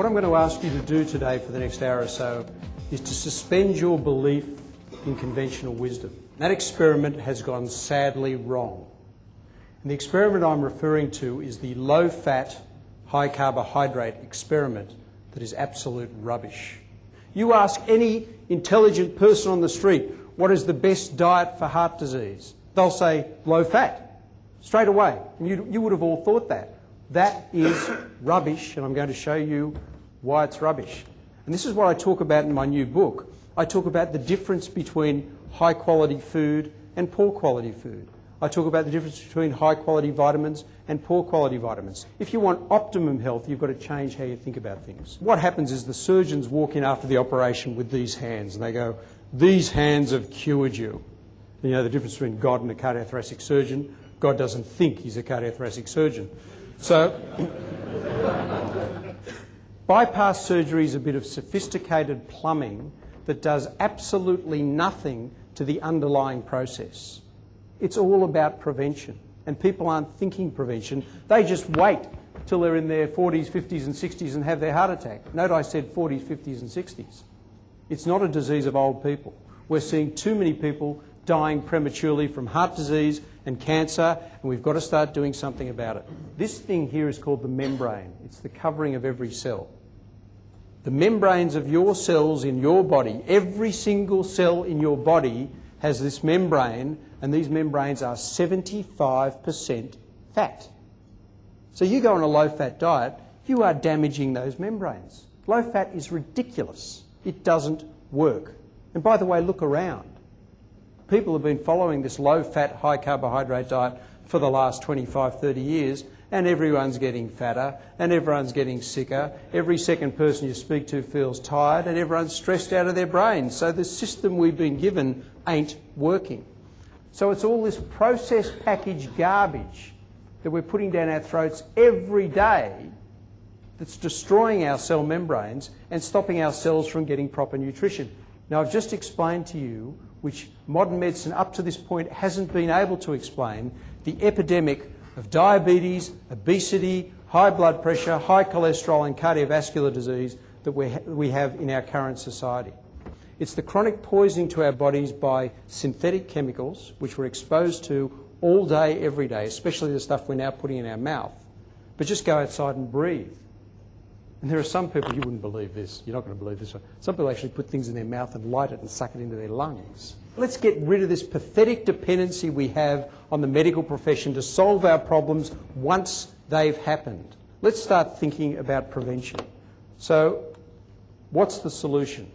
What I'm going to ask you to do today for the next hour or so is to suspend your belief in conventional wisdom. That experiment has gone sadly wrong. And the experiment I'm referring to is the low fat, high carbohydrate experiment that is absolute rubbish. You ask any intelligent person on the street what is the best diet for heart disease, they'll say low fat straight away. And you, you would have all thought that. That is rubbish, and I'm going to show you why it's rubbish. And this is what I talk about in my new book. I talk about the difference between high quality food and poor quality food. I talk about the difference between high quality vitamins and poor quality vitamins. If you want optimum health, you've got to change how you think about things. What happens is the surgeons walk in after the operation with these hands and they go, These hands have cured you. You know the difference between God and a cardiothoracic surgeon? God doesn't think he's a cardiothoracic surgeon. So, bypass surgery is a bit of sophisticated plumbing that does absolutely nothing to the underlying process. It's all about prevention. And people aren't thinking prevention. They just wait till they're in their 40s, 50s, and 60s and have their heart attack. Note I said 40s, 50s, and 60s. It's not a disease of old people. We're seeing too many people dying prematurely from heart disease and cancer, and we've got to start doing something about it. This thing here is called the membrane. It's the covering of every cell. The membranes of your cells in your body, every single cell in your body has this membrane, and these membranes are 75% fat. So you go on a low fat diet, you are damaging those membranes. Low fat is ridiculous. It doesn't work. And by the way, look around. People have been following this low fat, high carbohydrate diet for the last 25, 30 years, and everyone's getting fatter, and everyone's getting sicker. Every second person you speak to feels tired, and everyone's stressed out of their brains. So the system we've been given ain't working. So it's all this processed packaged garbage that we're putting down our throats every day that's destroying our cell membranes and stopping our cells from getting proper nutrition. Now, I've just explained to you, which modern medicine up to this point hasn't been able to explain, the epidemic of diabetes, obesity, high blood pressure, high cholesterol, and cardiovascular disease that we, ha we have in our current society. It's the chronic poisoning to our bodies by synthetic chemicals, which we're exposed to all day, every day, especially the stuff we're now putting in our mouth. But just go outside and breathe. And there are some people, you wouldn't believe this, you're not going to believe this. Some people actually put things in their mouth and light it and suck it into their lungs. Let's get rid of this pathetic dependency we have on the medical profession to solve our problems once they've happened. Let's start thinking about prevention. So, what's the solution?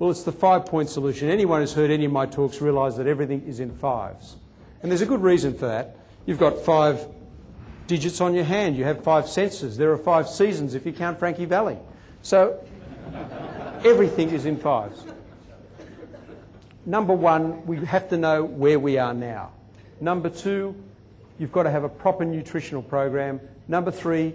Well, it's the five point solution. Anyone who's heard any of my talks realise that everything is in fives. And there's a good reason for that. You've got five digits on your hand, you have five senses. There are five seasons if you count Frankie Valli. So, everything is in fives. Number one, we have to know where we are now. Number two, you've got to have a proper nutritional program. Number three,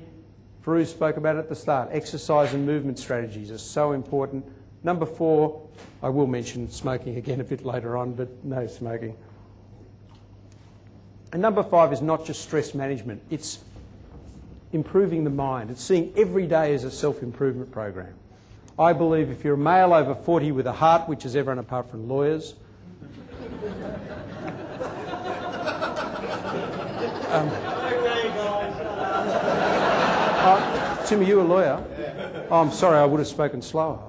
Farouz spoke about it at the start, exercise and movement strategies are so important. Number four, I will mention smoking again a bit later on, but no smoking. And number five is not just stress management, it's improving the mind. It's seeing every day as a self improvement program. I believe if you're a male over 40 with a heart, which is everyone apart from lawyers, um, uh, Timmy, you a lawyer? Oh, I'm sorry, I would have spoken slower.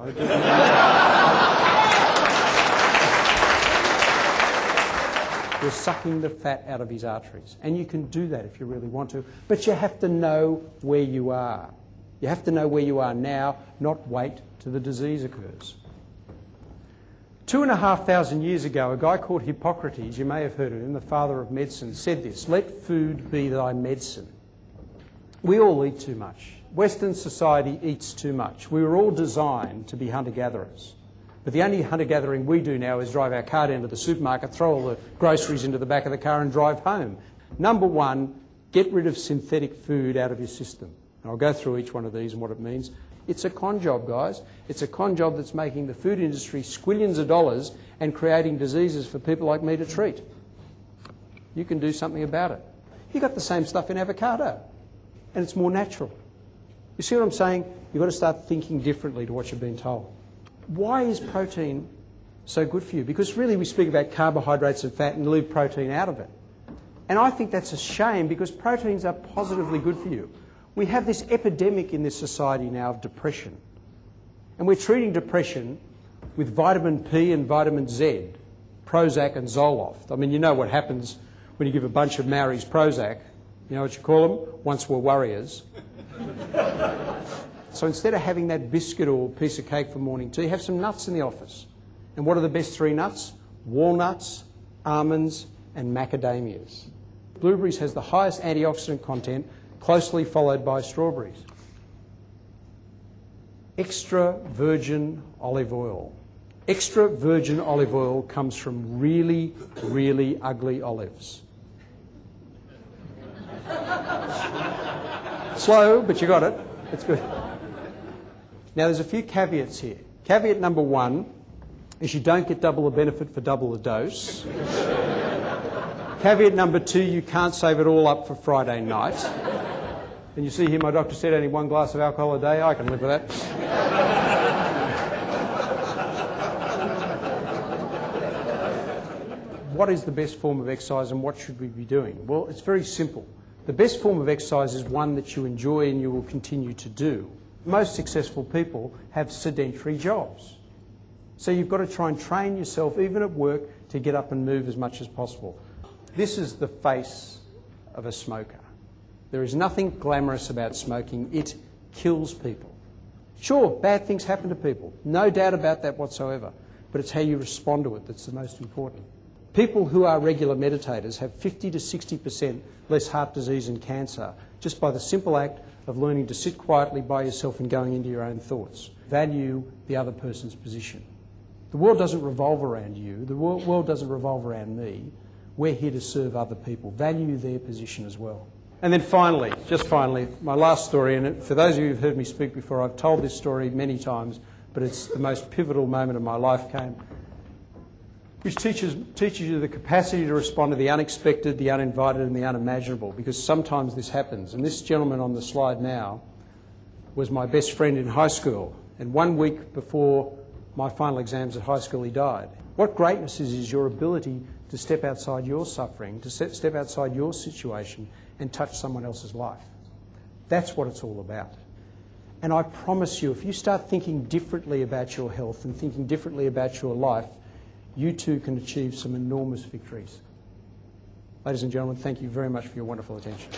You're sucking the fat out of his arteries. And you can do that if you really want to. But you have to know where you are. You have to know where you are now, not wait till the disease occurs. Two and a half thousand years ago, a guy called Hippocrates, you may have heard of him, the father of medicine, said this Let food be thy medicine. We all eat too much. Western society eats too much. We were all designed to be hunter gatherers. But the only hunter gathering we do now is drive our car down to the supermarket, throw all the groceries into the back of the car, and drive home. Number one, get rid of synthetic food out of your system. And I'll go through each one of these and what it means. It's a con job, guys. It's a con job that's making the food industry squillions of dollars and creating diseases for people like me to treat. You can do something about it. You've got the same stuff in avocado, and it's more natural. You see what I'm saying? You've got to start thinking differently to what you've been told. Why is protein so good for you? Because really we speak about carbohydrates and fat and leave protein out of it. And I think that's a shame because proteins are positively good for you. We have this epidemic in this society now of depression. And we're treating depression with vitamin P and vitamin Z, Prozac and Zoloft. I mean, you know what happens when you give a bunch of Maoris Prozac. You know what you call them? Once were warriors. so instead of having that biscuit or piece of cake for morning tea, have some nuts in the office. And what are the best three nuts? Walnuts, almonds, and macadamias. Blueberries has the highest antioxidant content, closely followed by strawberries. Extra virgin olive oil. Extra virgin olive oil comes from really, really ugly olives. Slow, but you got it. It's good. Now, there's a few caveats here. Caveat number one is you don't get double the benefit for double the dose. Caveat number two, you can't save it all up for Friday night. And you see here, my doctor said only one glass of alcohol a day. I can live with that. what is the best form of exercise and what should we be doing? Well, it's very simple. The best form of exercise is one that you enjoy and you will continue to do. Most successful people have sedentary jobs. So you've got to try and train yourself, even at work, to get up and move as much as possible. This is the face of a smoker. There is nothing glamorous about smoking. It kills people. Sure, bad things happen to people. No doubt about that whatsoever. But it's how you respond to it that's the most important. People who are regular meditators have 50 to 60% less heart disease and cancer just by the simple act of learning to sit quietly by yourself and going into your own thoughts. Value the other person's position. The world doesn't revolve around you, the world doesn't revolve around me. We're here to serve other people. Value their position as well. And then finally, just finally, my last story, and for those of you who've heard me speak before, I've told this story many times, but it's the most pivotal moment of my life came which teaches, teaches you the capacity to respond to the unexpected, the uninvited, and the unimaginable, because sometimes this happens. And this gentleman on the slide now was my best friend in high school, and one week before my final exams at high school, he died. What greatness is, is your ability to step outside your suffering, to step outside your situation, and touch someone else's life. That's what it's all about. And I promise you, if you start thinking differently about your health and thinking differently about your life, you too can achieve some enormous victories. Ladies and gentlemen, thank you very much for your wonderful attention.